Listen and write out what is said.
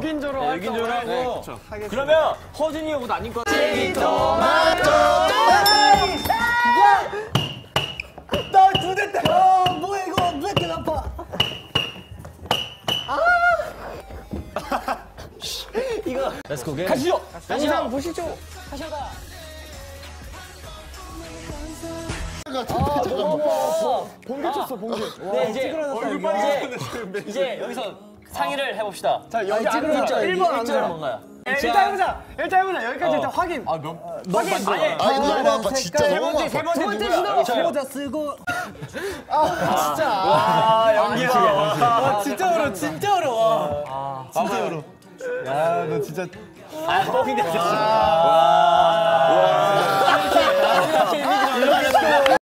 6인조로 할 6인조로 하고. 네, 그러면 허준이 옷 아닌 거. 렛츠고 게. 가시죠. 영상 보시죠. 번개 쳤어 번개. 네 이제 이제 이제 여기서 상의를 해봅시다. 자 여기 안 들어. 1번 안 1절은 들어. 뭔가요? 일단 해보자. 일단 해보자. 여기까지 일단 확인. 아, 확인. 아니 아 이거 너무 아파 진짜 세 너무 번째 세 아파. 번째 누구야? 저요. 모자 쓰고. 아 진짜. 아 연기야. 아 진짜 어려. 진짜 어려워. 진짜 어려. 야너 진짜. 아, 데 와.